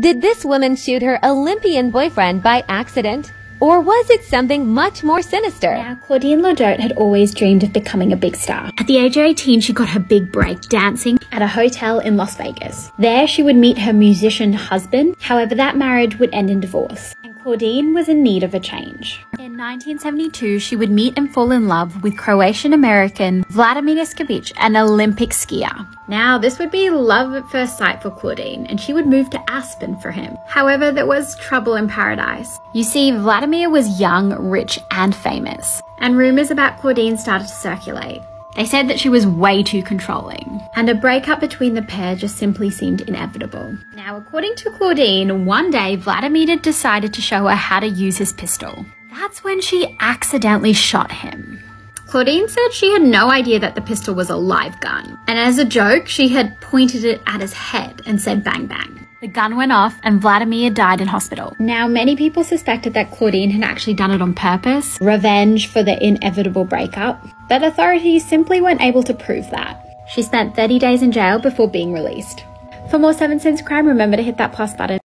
Did this woman shoot her Olympian boyfriend by accident? Or was it something much more sinister? Now, Claudine Laudotte had always dreamed of becoming a big star. At the age of 18, she got her big break dancing at a hotel in Las Vegas. There, she would meet her musician husband. However, that marriage would end in divorce. And Claudine was in need of a change. In 1972, she would meet and fall in love with Croatian American Vladimir Skibic, an Olympic skier. Now, this would be love at first sight for Claudine, and she would move to Aspen for him. However, there was trouble in paradise. You see, Vladimir was young, rich, and famous, and rumours about Claudine started to circulate. They said that she was way too controlling, and a breakup between the pair just simply seemed inevitable. Now, according to Claudine, one day Vladimir decided to show her how to use his pistol. That's when she accidentally shot him. Claudine said she had no idea that the pistol was a live gun, and as a joke, she had pointed it at his head and said bang bang. The gun went off and Vladimir died in hospital. Now, many people suspected that Claudine had actually done it on purpose, revenge for the inevitable breakup, but authorities simply weren't able to prove that. She spent 30 days in jail before being released. For more 7 Sins Crime, remember to hit that plus button.